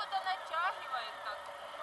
что-то натягивает как-то.